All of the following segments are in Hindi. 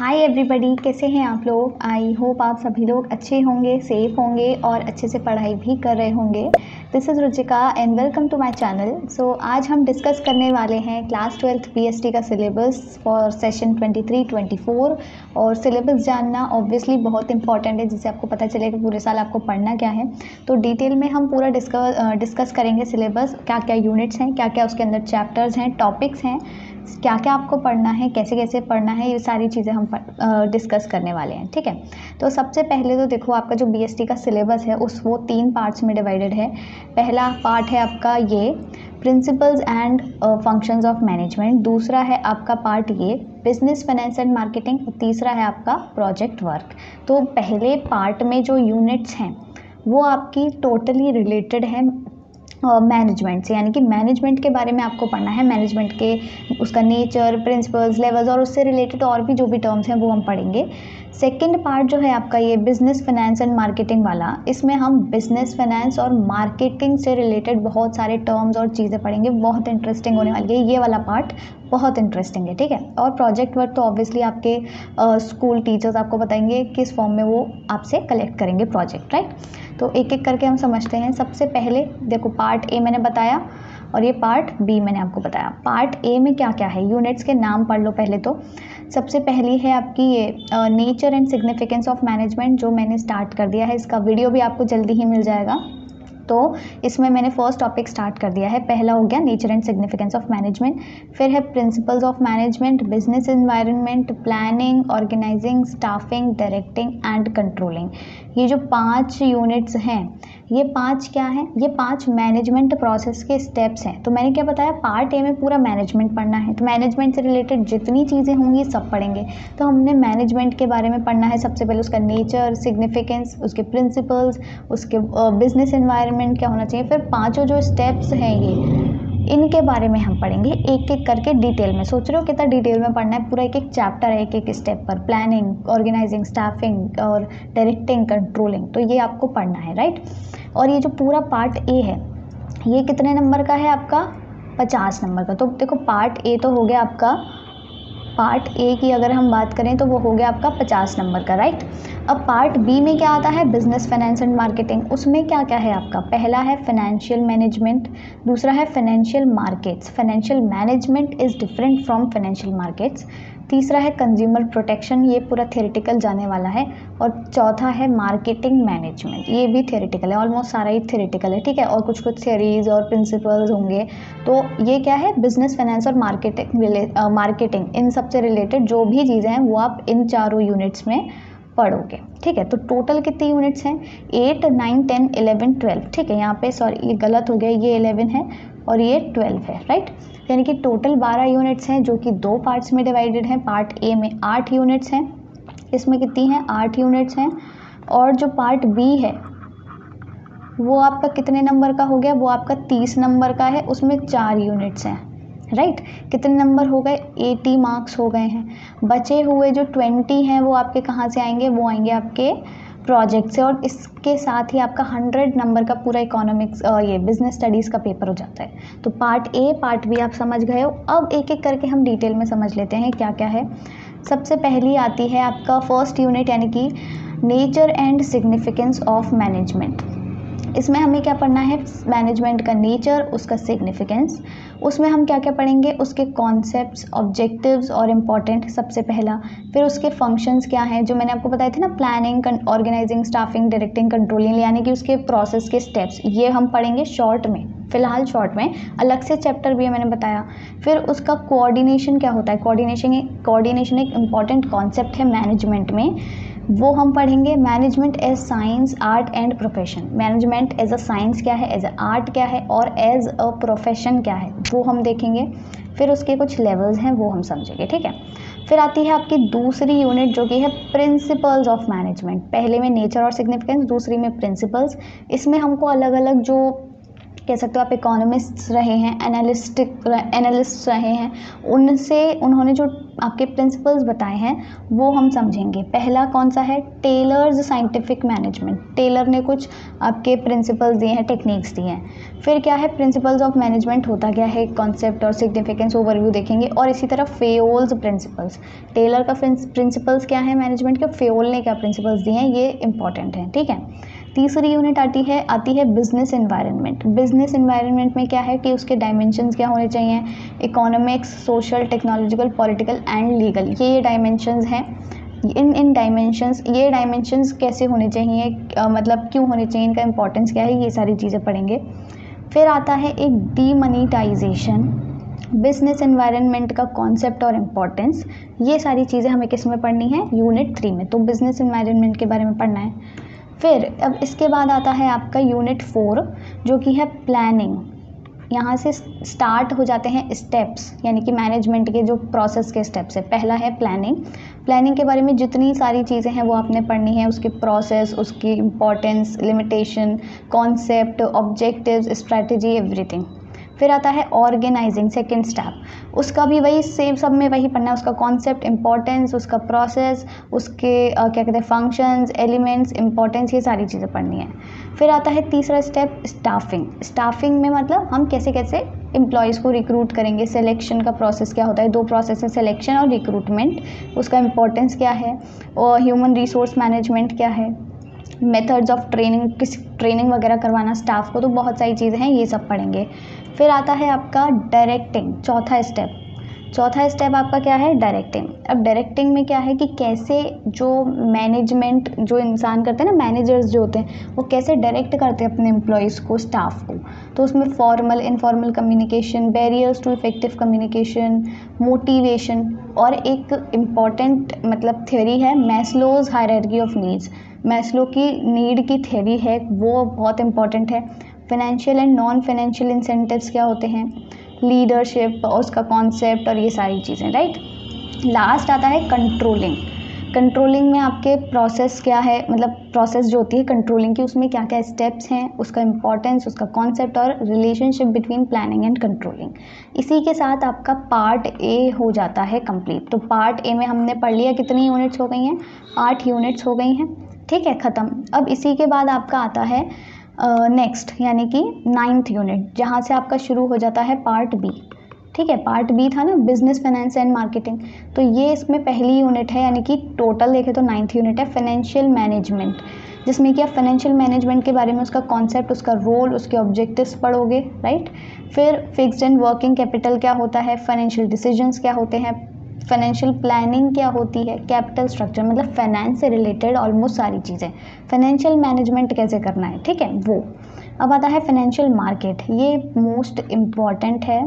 हाय एवरीबॉडी कैसे हैं आप लोग? आई होप आप सभी लोग अच्छे होंगे सेफ़ होंगे और अच्छे से पढ़ाई भी कर रहे होंगे। This is Ruchika and welcome to my channel so आज हम डिस्कस करने वाले हैं क्लास ट्वेल्थ पीएसटी का सिलेबस फॉर सेशन 23 24 और सिलेबस जानना ऑब्वियसली बहुत इंपॉर्टेंट है, जिससे आपको पता चले कि पूरे साल आपको पढ़ना क्या है। तो डिटेल में हम पूरा डिस्कस करेंगे सिलेबस क्या क्या यूनिट्स हैं क्या क्या उसके अंदर चैप्टर्स हैं टॉपिक्स हैं। क्या क्या आपको पढ़ना है, कैसे कैसे पढ़ना है, ये सारी चीज़ें हम डिस्कस करने वाले हैं, ठीक है? तो सबसे पहले तो देखो आपका जो बीएसटी का सिलेबस है, उस, वो तीन पार्ट्स में डिवाइडेड है। पहला पार्ट है आपका ये principles and functions of management दूसरा है आपका पार्ट ये बिज़नेस फाइनेंस एंड मार्केटिंग तीसरा है आपका प्रोजेक्ट वर्क तो पहले पार्ट में जो यूनिट्स हैं, वो आपकी टोटली रिलेटेड है मैनेजमेंट से यानी कि मैनेजमेंट के बारे में आपको पढ़ना है। मैनेजमेंट के उसका नेचर प्रिंसिपल्स लेवल्स और उससे रिलेटेड और भी जो भी टर्म्स हैं वो हम पढ़ेंगे। सेकेंड पार्ट जो है आपका ये बिज़नेस फाइनेंस एंड मार्केटिंग वाला। इसमें हम बिज़नेस फाइनेंस और मार्केटिंग से रिलेटेड बहुत सारे टर्म्स और चीज़ें पढ़ेंगे। बहुत इंटरेस्टिंग होने वाली है। ये वाला पार्ट बहुत इंटरेस्टिंग है ठीक है? और प्रोजेक्ट वर्क तो ऑब्वियसली आपके स्कूल uh, टीचर्स आपको बताएँगे किस फॉर्म में वो आपसे कलेक्ट करेंगे प्रोजेक्ट राइट तो एक एक करके हम समझते हैं। सबसे पहले, देखो पार्ट ए मैंने बताया और ये पार्ट बी मैंने आपको बताया। पार्ट ए में क्या क्या है? यूनिट्स के नाम पढ़ लो पहले तो। सबसे पहली है आपकी ये nature and significance of management जो मैंने स्टार्ट कर दिया है। इसका वीडियो भी आपको जल्दी ही मिल जाएगा। तो इसमें मैंने फ़र्स्ट टॉपिक स्टार्ट कर दिया है। पहला हो गया nature and significance of management फिर है principles of management business environment planning organising staffing directing and controlling ये जो पाँच यूनिट्स हैं, ये पाँच क्या हैं? ये पाँच मैनेजमेंट प्रोसेस के स्टेप्स हैं। तो मैंने क्या बताया? पार्ट ए में पूरा मैनेजमेंट पढ़ना है। तो मैनेजमेंट से रिलेटेड जितनी चीज़ें होंगी सब पढ़ेंगे। तो हमने मैनेजमेंट के बारे में पढ़ना है। सबसे पहले उसका नेचर सिग्निफिकेंस उसके प्रिंसिपल्स उसके बिज़नेस इन्वायरमेंट क्या होना चाहिए? फिर पाँचों जो स्टेप्स हैं ये, इनके बारे में हम पढ़ेंगे एक एक करके डिटेल में। सोच रहे हो कितना डिटेल में पढ़ना है? पूरा एक एक चैप्टर है एक एक स्टेप पर। प्लानिंग ऑर्गेनाइजिंग स्टाफिंग और डायरेक्टिंग कंट्रोलिंग तो ये आपको पढ़ना है राइट और ये जो पूरा पार्ट ए है, ये कितने नंबर का है आपका? पचास नंबर का। तो देखो पार्ट ए तो हो गया आपका पार्ट ए की अगर हम बात करें तो वो हो गया आपका पचास नंबर का राइट अब पार्ट बी में क्या आता है? बिज़नेस फाइनेंस एंड मार्केटिंग उसमें क्या क्या है आपका? पहला है फाइनेंशियल मैनेजमेंट दूसरा है financial markets financial management is different from financial markets तीसरा है कंज्यूमर प्रोटेक्शन ये पूरा थेरेटिकल जाने वाला है। और चौथा है मार्केटिंग मैनेजमेंट ये भी थेरेटिकल है ऑलमोस्ट सारा ही थेरेटिकल है, ठीक है? और कुछ कुछ थेरीज और प्रिंसिपल्स होंगे। तो ये क्या है? बिज़नेस फाइनेंस और मार्केटिंग मार्केटिंग इन सबसे रिलेटेड जो भी चीज़ें हैं, वो आप इन चारों यूनिट्स में पढ़ोगे, ठीक है? तो टोटल कितनी यूनिट्स हैं? Eight nine ten eleven twelve ठीक है? यहाँ पे सॉरी ये गलत हो गया, ये इलेवन है। और ये ट्वेल्व है राइट यानी कि टोटल बारह यूनिट्स हैं, जो कि दो पार्ट्स में डिवाइडेड हैं। पार्ट ए में आठ यूनिट्स हैं। इसमें कितनी हैं? आठ यूनिट्स हैं। और जो पार्ट बी है, वो आपका कितने नंबर का हो गया? वो आपका तीस नंबर का है। उसमें चार यूनिट्स हैं राइट कितने नंबर हो गए? एटी मार्क्स हो गए हैं। बचे हुए जो ट्वेंटी हैं, वो आपके कहाँ से आएँगे? वो आएँगे आपके प्रोजेक्ट से और इसके साथ ही आपका हंड्रेड नंबर का पूरा इकोनॉमिक्स ये बिज़नेस स्टडीज़ का पेपर हो जाता है। तो पार्ट ए पार्ट बी आप समझ गए हो। अब एक एक करके हम डिटेल में समझ लेते हैं क्या क्या है। सबसे पहली आती है आपका फ़र्स्ट यूनिट यानी कि nature and significance of management इसमें हमें क्या पढ़ना है? मैनेजमेंट का नेचर उसका सिग्निफिकेंस उसमें हम क्या क्या पढ़ेंगे? उसके कॉन्सेप्ट्स ऑब्जेक्टिव्स और इंपॉर्टेंट सबसे पहला। फिर उसके फ़ंक्शंस क्या हैं? जो मैंने आपको बताए थे ना planning organising staffing directing controlling यानी कि उसके प्रोसेस के स्टेप्स ये हम पढ़ेंगे शॉर्ट में, फ़िलहाल शॉर्ट में। अलग से चैप्टर भी है, मैंने बताया। फिर उसका कोऑर्डिनेशन क्या होता है? कोऑर्डिनेशन कोऑर्डिनेशन एक इंपॉर्टेंट कॉन्सेप्ट है मैनेजमेंट में। वो हम पढ़ेंगे management as science art and profession management as a science क्या है? एज अ आर्ट क्या है? और एज अ प्रोफेशन क्या है? वो हम देखेंगे। फिर उसके कुछ लेवल्स हैं, वो हम समझेंगे, ठीक है? फिर आती है आपकी दूसरी यूनिट जो कि है प्रिंसिपल्स ऑफ़ मैनेजमेंट पहले में नेचर और सिग्निफिकेंस दूसरी में प्रिंसिपल्स इसमें हमको अलग अलग जो कह सकते हो आप इकोनॉमिस्ट रहे हैं एनालिस्टिक एनालिस्ट रहे हैं, उनसे, उन्होंने जो आपके प्रिंसिपल्स बताए हैं, वो हम समझेंगे। पहला कौन सा है? टेलर्स साइंटिफिक मैनेजमेंट टेलर ने कुछ आपके प्रिंसिपल्स दिए हैं टेक्निक्स दिए हैं। फिर क्या है? प्रिंसिपल्स ऑफ़ मैनेजमेंट होता क्या है? कॉन्सेप्ट और सिग्निफिकेंस ओवरव्यू देखेंगे। और इसी तरह फेओल्स प्रिंसिपल्स टेलर का प्रिंसिपल्स क्या है मैनेजमेंट के? फेओल ने क्या प्रिंसिपल्स दिए हैं? ये इंपॉर्टेंट है, ठीक है? तीसरी यूनिट आती है आती है बिज़नेस इन्वायरमेंट बिज़नेस इन्वायरमेंट में क्या है कि उसके डायमेंशन क्या होने चाहिए? Economics social technological political and legal ये ये डायमेंशंस हैं। इन इन डायमेंशंस ये डायमेंशंस कैसे होने चाहिए? मतलब क्यों होने चाहिए? इनका इंपॉर्टेंस क्या है? ये सारी चीज़ें पढ़ेंगे। फिर आता है एक डीमनीटाइजेशन बिज़नेस इन्वायरमेंट का कॉन्सेप्ट और इम्पोर्टेंस ये सारी चीज़ें हमें किसमें पढ़नी है? यूनिट थ्री में. तो बिज़नेस इन्वायरमेंट के बारे में पढ़ना है। फिर अब इसके बाद आता है आपका यूनिट फोर जो कि है प्लानिंग यहाँ से स्टार्ट हो जाते हैं स्टेप्स यानी कि मैनेजमेंट के जो प्रोसेस के स्टेप्स है। पहला है प्लानिंग प्लानिंग के बारे में जितनी सारी चीज़ें हैं, वो आपने पढ़नी है। उसके प्रोसेस उसकी importance limitation concept objective strategy everything फिर आता है ऑर्गेनाइजिंग सेकेंड स्टेप उसका भी वही सेम सब में वही पढ़ना है। उसका कॉन्सेप्ट इंपॉर्टेंस उसका प्रोसेस उसके आ, क्या कहते हैं फ़ंक्शंस एलिमेंट्स इंपॉर्टेंस ये सारी चीज़ें पढ़नी है। फिर आता है तीसरा स्टेप स्टाफिंग स्टाफिंग में मतलब हम कैसे कैसे एम्प्लॉयज़ को रिक्रूट करेंगे? सिलेक्शन का प्रोसेस क्या होता है? दो प्रोसेस है सिलेक्शन और रिक्रूटमेंट उसका इंपॉर्टेंस क्या है? और ह्यूमन रिसोर्स मैनेजमेंट क्या है? मेथड्स ऑफ़ ट्रेनिंग किस ट्रेनिंग वगैरह करवाना स्टाफ को तो बहुत सारी चीज़ें हैं, ये सब पढ़ेंगे। फिर आता है आपका डायरेक्टिंग चौथा स्टेप चौथा स्टेप आपका क्या है? डायरेक्टिंग अब डायरेक्टिंग में क्या है कि कैसे जो मैनेजमेंट जो इंसान करते हैं ना मैनेजर्स जो होते हैं, वो कैसे डायरेक्ट करते हैं अपने एम्प्लॉयज़ को स्टाफ को। तो उसमें formal informal communication barriers to effective communication motivation और एक इंपॉर्टेंट मतलब थ्योरी है Maslow's hierarchy of needs Maslow की नीड की थ्योरी है, वो बहुत इंपॉर्टेंट है। Financial and non financial incentives क्या होते हैं? लीडरशिप उसका कॉन्सेप्ट और ये सारी चीज़ें राइट लास्ट आता है कंट्रोलिंग कंट्रोलिंग में आपके प्रोसेस क्या है? मतलब प्रोसेस जो होती है कंट्रोलिंग की, उसमें क्या क्या स्टेप्स हैं? उसका इंपॉर्टेंस उसका कॉन्सेप्ट और relationship between planning and controlling इसी के साथ आपका पार्ट ए हो जाता है कंप्लीट तो पार्ट ए में हमने पढ़ लिया कितनी यूनिट्स हो गई हैं? आठ यूनिट्स हो गई हैं। ठीक है, ख़त्म। अब इसी के बाद आपका आता है नेक्स्ट यानी कि नाइन्थ यूनिट जहाँ से आपका शुरू हो जाता है पार्ट बी ठीक है पार्ट बी था ना बिज़नेस फाइनेंस एंड मार्केटिंग तो ये इसमें पहली यूनिट है, यानी कि टोटल देखें तो नाइन्थ यूनिट है फाइनेंशियल मैनेजमेंट जिसमें कि आप फाइनेंशियल मैनेजमेंट के बारे में उसका कॉन्सेप्ट उसका रोल उसके ऑब्जेक्टिव्स पढ़ोगे राइट फिर फिक्स्ड एंड वर्किंग कैपिटल क्या होता है फाइनेंशियल डिसीजंस क्या होते हैं फाइनेंशियल प्लानिंग क्या होती है? कैपिटल स्ट्रक्चर मतलब फाइनेंस से रिलेटेड ऑलमोस्ट सारी चीज़ें। फाइनेंशियल मैनेजमेंट कैसे करना है? ठीक है, वो। अब आता है फाइनेंशियल मार्केट ये मोस्ट इंपॉर्टेंट है।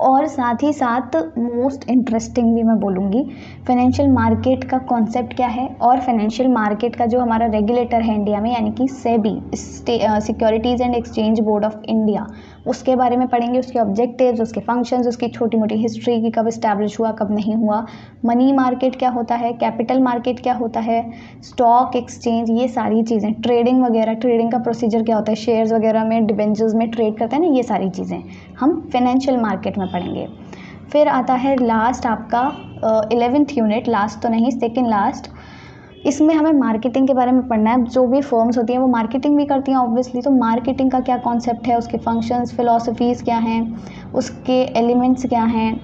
और साथ ही साथ मोस्ट इंटरेस्टिंग भी मैं बोलूँगी। फाइनेंशियल मार्केट का कॉन्सेप्ट क्या है? और फाइनेंशियल मार्केट का जो हमारा रेगुलेटर है इंडिया में, यानी कि SEBI securities and exchange board of India उसके बारे में पढ़ेंगे, उसके ऑब्जेक्टिव्स उसके फ़ंक्शंस उसकी छोटी मोटी हिस्ट्री की कब इस्टेब्लिश हुआ, कब नहीं हुआ। मनी मार्केट क्या होता है? कैपिटल मार्केट क्या होता है? स्टॉक एक्सचेंज ये सारी चीज़ें। ट्रेडिंग वगैरह ट्रेडिंग का प्रोसीजर क्या होता है? शेयर्स वगैरह में डिबेंचर्स में ट्रेड करते हैं ना, ये सारी चीज़ें। हम फाइनेंशियल मार्केट में पढ़ेंगे। फिर आता है लास्ट आपका इलेवेंथ यूनिट लास्ट तो नहीं सेकेंड लास्ट इसमें हमें मार्केटिंग के बारे में पढ़ना है। जो भी फर्म्स होती हैं, वो मार्केटिंग भी करती हैं ऑब्वियसली तो मार्केटिंग का क्या कॉन्सेप्ट है? उसके फ़ंक्शंस फिलोसफीज़ क्या हैं? उसके एलिमेंट्स क्या हैं?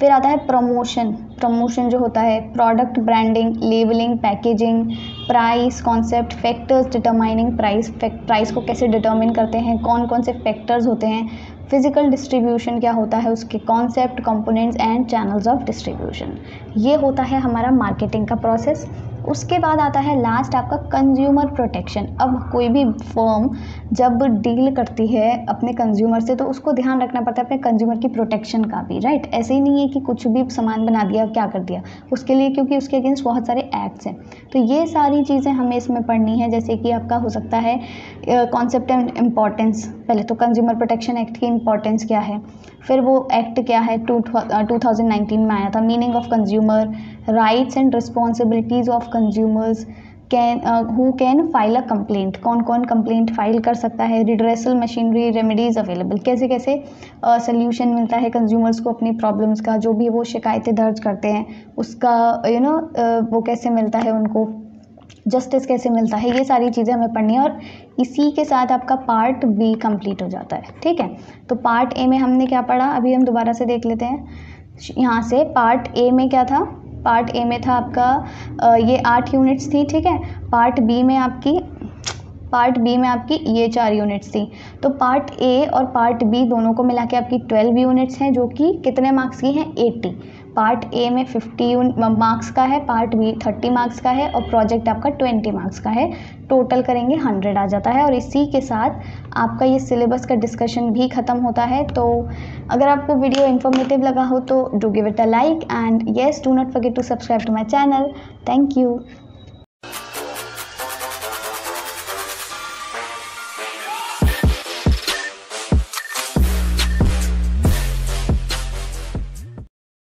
फिर आता है प्रमोशन प्रमोशन जो होता है product branding labelling packaging price concept factors determining price price को कैसे डिटर्मिन करते हैं? कौन कौन से फैक्टर्स होते हैं? फ़िज़िकल डिस्ट्रीब्यूशन क्या होता है? उसके concept components and channels of distribution ये होता है हमारा मार्केटिंग का प्रोसेस उसके बाद आता है लास्ट आपका कंज्यूमर प्रोटेक्शन अब कोई भी फर्म जब डील करती है अपने कंज्यूमर से तो उसको ध्यान रखना पड़ता है अपने कंज्यूमर की प्रोटेक्शन का भी राइट ऐसे ही नहीं है कि कुछ भी सामान बना दिया क्या कर दिया? उसके लिए क्योंकि उसके अगेंस्ट बहुत सारे एक्ट्स हैं। तो ये सारी चीज़ें हमें इसमें पढ़नी है, जैसे कि आपका हो सकता है कॉन्सेप्ट एंड इम्पॉर्टेंस पहले तो कंज्यूमर प्रोटेक्शन एक्ट की इम्पॉर्टेंस क्या है? फिर वो एक्ट क्या है? टू टू थाउज़ेंड नाइनटीन में आया था। Meaning of consumer rights and responsibilities of consumers can who can file a complaint कौन कौन कंप्लेंट फ़ाइल कर सकता है? रिड्रेसल मशीनरी रेमेडीज़ अवेलेबल कैसे कैसे सोल्यूशन uh, मिलता है कंज्यूमर्स को अपनी प्रॉब्लम्स का? जो भी वो शिकायतें दर्ज करते हैं उसका you you know know, uh, वो कैसे मिलता है उनको? जस्टिस कैसे मिलता है? ये सारी चीज़ें हमें पढ़नी है और इसी के साथ आपका पार्ट बी कंप्लीट हो जाता है। ठीक है? तो पार्ट ए में हमने क्या पढ़ा? अभी हम दोबारा से देख लेते हैं। यहाँ से पार्ट ए में क्या था? पार्ट ए में था आपका ये आठ यूनिट्स थी, ठीक है? पार्ट बी में आपकी, पार्ट बी में आपकी ये चार यूनिट्स थी। तो पार्ट ए और पार्ट बी दोनों को मिला के आपकी ट्वेल्व यूनिट्स हैं, जो कि कितने मार्क्स की हैं? एट्टी पार्ट ए में फिफ्टी मार्क्स का है, पार्ट बी थर्टी मार्क्स का है और प्रोजेक्ट आपका ट्वेंटी मार्क्स का है। टोटल करेंगे हंड्रेड आ जाता है और इसी के साथ आपका ये सिलेबस का डिस्कशन भी ख़त्म होता है। तो अगर आपको वीडियो इन्फॉर्मेटिव लगा हो तो do give it a like and yes do not forget to subscribe to my channel thank you